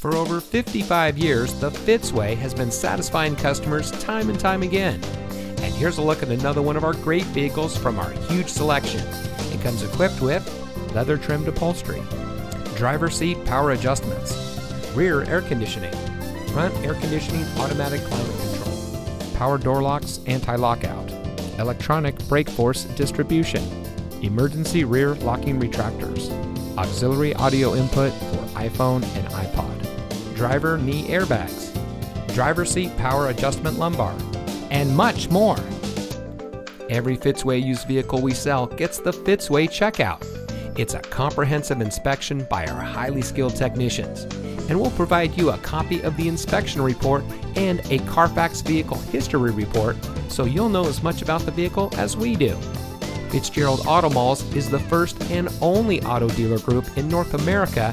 For over 55 years, the Fitzway has been satisfying customers time and time again. And here's a look at another one of our great vehicles from our huge selection. It comes equipped with leather trimmed upholstery, driver seat power adjustments, rear air conditioning, front air conditioning automatic climate control, power door locks anti lockout, electronic brake force distribution, emergency rear locking retractors, auxiliary audio input for iPhone and iPod, driver knee airbags, driver seat power adjustment lumbar, and much more. Every Fitzway used vehicle we sell gets the Fitzway checkout. It's a comprehensive inspection by our highly skilled technicians, and we'll provide you a copy of the inspection report and a Carfax vehicle history report so you'll know as much about the vehicle as we do. Fitzgerald Auto Malls is the first and only auto dealer group in North America